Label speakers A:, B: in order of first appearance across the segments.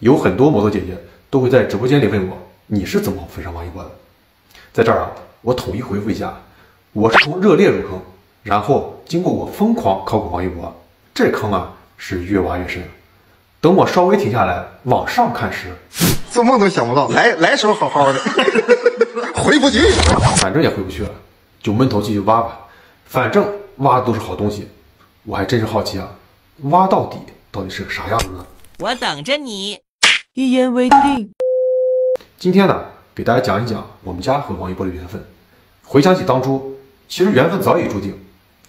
A: 有很多摩托姐姐都会在直播间里问我，你是怎么粉上王一博的？在这儿啊，我统一回复一下，我是从热烈入坑，然后经过我疯狂考古王一博，这坑啊是越挖越深。等我稍微停下来往上看时，
B: 做梦都想不到，来来时候好好的，回不去，
A: 反正也回不去了，就闷头继续挖吧。反正挖的都是好东西，我还真是好奇啊，挖到底到底是个啥样子呢？
C: 我等着你。
D: 一言为定。
A: 今天呢，给大家讲一讲我们家和王一博的缘分。回想起当初，其实缘分早已注定。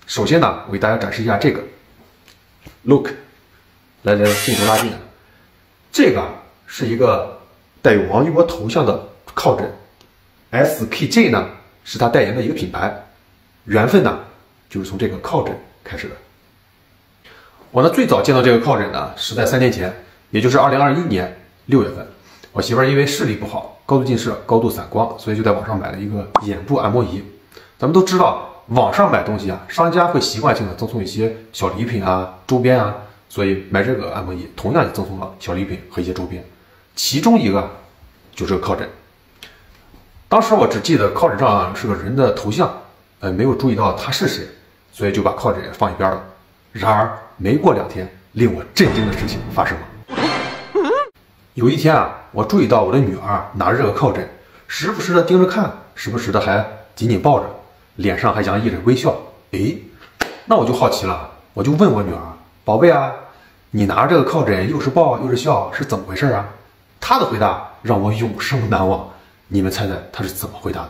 A: 首先呢，我给大家展示一下这个，Look，来来，镜头拉近，这个是一个带有王一博头像的靠枕，SKJ 呢是他代言的一个品牌。缘分呢，就是从这个靠枕开始的。我呢最早见到这个靠枕呢，是在三年前，也就是二零二一年六月份。我媳妇儿因为视力不好，高度近视、高度散光，所以就在网上买了一个眼部按摩仪。咱们都知道，网上买东西啊，商家会习惯性的赠送一些小礼品啊、周边啊，所以买这个按摩仪同样也赠送了小礼品和一些周边，其中一个就这个靠枕。当时我只记得靠枕上是个人的头像，呃，没有注意到他是谁，所以就把靠枕放一边了。然而，没过两天，令我震惊的事情发生了。有一天啊，我注意到我的女儿拿着这个靠枕，时不时的盯着看，时不时的还紧紧抱着，脸上还洋溢着微笑。诶，那我就好奇了，我就问我女儿：“宝贝啊，你拿着这个靠枕，又是抱又是笑，是怎么回事啊？”她的回答让我永生难忘。你们猜猜她是怎么回答的？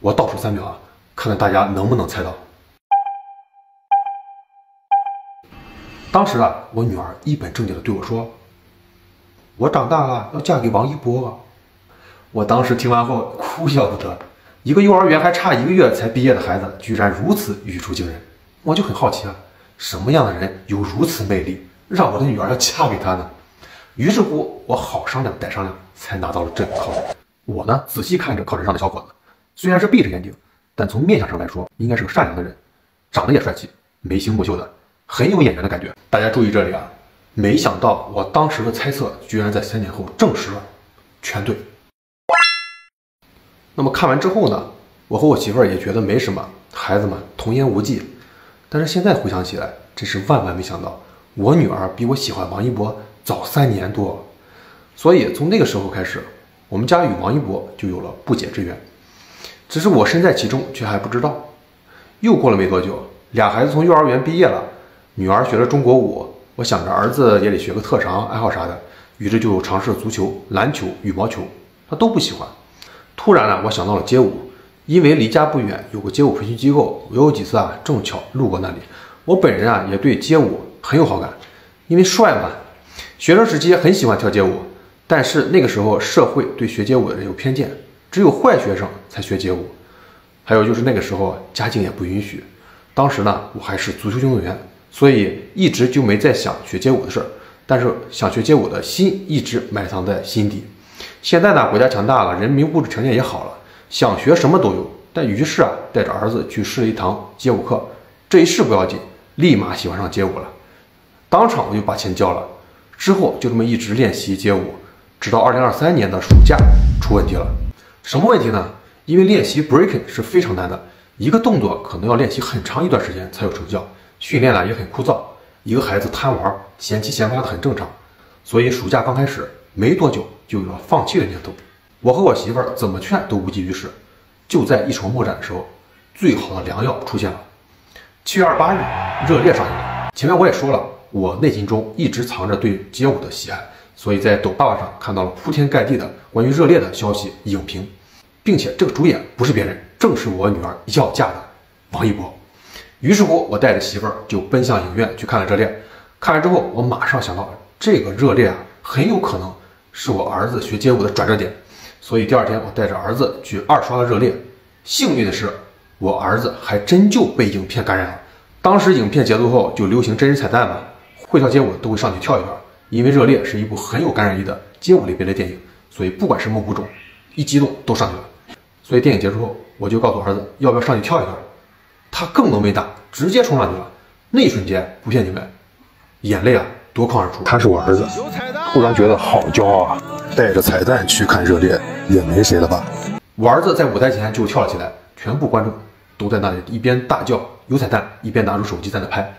A: 我倒数三秒啊，看看大家能不能猜到。当时啊，我女儿一本正经的对我说。我长大了要嫁给王一博，我当时听完后哭笑不得。一个幼儿园还差一个月才毕业的孩子，居然如此语出惊人，我就很好奇啊，什么样的人有如此魅力，让我的女儿要嫁给他呢？于是乎，我好商量歹商量，才拿到了这个靠枕。我呢，仔细看着靠枕上的小伙子，虽然是闭着眼睛，但从面相上来说，应该是个善良的人，长得也帅气，眉清目秀的，很有眼缘的感觉。大家注意这里啊。没想到我当时的猜测居然在三年后证实了，全对。那么看完之后呢，我和我媳妇儿也觉得没什么，孩子们童言无忌。但是现在回想起来，真是万万没想到，我女儿比我喜欢王一博早三年多。所以从那个时候开始，我们家与王一博就有了不解之缘。只是我身在其中，却还不知道。又过了没多久，俩孩子从幼儿园毕业了，女儿学了中国舞。我想着儿子也得学个特长爱好啥的，于是就尝试足球、篮球、羽毛球，他都不喜欢。突然呢，我想到了街舞，因为离家不远有个街舞培训机构，我有几次啊正巧路过那里。我本人啊也对街舞很有好感，因为帅嘛。学生时期很喜欢跳街舞，但是那个时候社会对学街舞的人有偏见，只有坏学生才学街舞。还有就是那个时候家境也不允许，当时呢我还是足球运动员。所以一直就没再想学街舞的事儿，但是想学街舞的心一直埋藏在心底。现在呢，国家强大了，人民物质条件也好了，想学什么都有。但于是啊，带着儿子去试了一堂街舞课，这一试不要紧，立马喜欢上街舞了，当场我就把钱交了。之后就这么一直练习街舞，直到二零二三年的暑假出问题了。什么问题呢？因为练习 breaking 是非常难的，一个动作可能要练习很长一段时间才有成效。训练呢也很枯燥，一个孩子贪玩、嫌弃嫌八的很正常，所以暑假刚开始没多久就有了放弃的念头。我和我媳妇儿怎么劝都无济于事。就在一筹莫展的时候，最好的良药出现了。七月二十八日，热烈上映。前面我也说了，我内心中一直藏着对街舞的喜爱，所以在抖爸爸上看到了铺天盖地的关于热烈的消息、影评，并且这个主演不是别人，正是我女儿要嫁的王一博。于是乎，我带着媳妇儿就奔向影院去看了《热烈》。看完之后，我马上想到，这个《热烈》啊，很有可能是我儿子学街舞的转折点。所以第二天，我带着儿子去二刷了《热烈》。幸运的是，我儿子还真就被影片感染了。当时影片结束后就流行真人彩蛋嘛，会跳街舞都会上去跳一段。因为《热烈》是一部很有感染力的街舞类别的电影，所以不管什么舞种，一激动都上去了。所以电影结束后，我就告诉儿子，要不要上去跳一段？他更能没打，直接冲上去了。那一瞬间，不骗你们，眼泪啊夺眶而出。他是我儿子，
B: 突然觉得好骄傲啊！带着彩蛋去看热烈，也没谁了吧？
A: 我儿子在舞台前就跳了起来，全部观众都在那里一边大叫有彩蛋，一边拿出手机在那拍。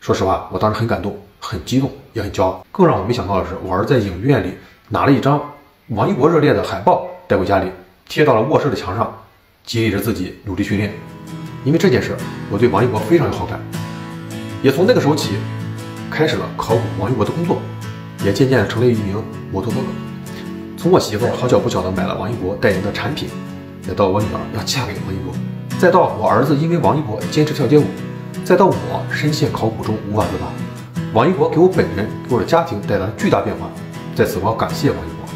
A: 说实话，我当时很感动、很激动，也很骄傲。更让我没想到的是，我儿子在影院里拿了一张王一博热烈的海报带回家里，贴到了卧室的墙上，激励着自己努力训练。因为这件事，我对王一博非常有好感，也从那个时候起，开始了考古王一博的工作，也渐渐成了一名摩托哥哥。从我媳妇儿好巧不巧的买了王一博代言的产品，再到我女儿要嫁给王一博，再到我儿子因为王一博坚持跳街舞，再到我深陷考古中无法自拔，王一博给我本人给我的家庭带来了巨大变化。在此，我要感谢王一博，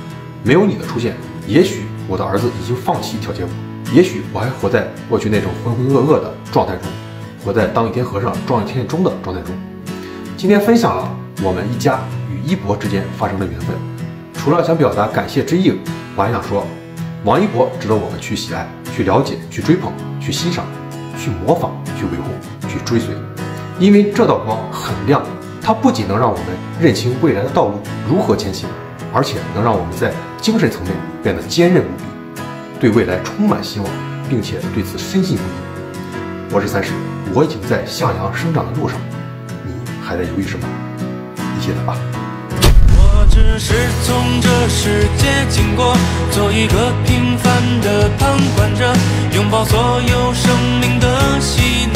A: 没有你的出现，也许我的儿子已经放弃跳街舞。也许我还活在过去那种浑浑噩噩的状态中，活在当一天和尚撞一天钟的状态中。今天分享了我们一家与一博之间发生的缘分。除了想表达感谢之意，我还想说，王一博值得我们去喜爱、去了解、去追捧、去欣赏、去模仿、去维护、去追随。因为这道光很亮，它不仅能让我们认清未来的道路如何前行，而且能让我们在精神层面变得坚韧无比。对未来充满希望，并且对此深信不疑。我是三十，我已经在向阳生长的路上，你还在犹豫什么？一起来吧！
C: 我只是从这世界经过，做一个平凡的旁观者，拥抱所有生命的希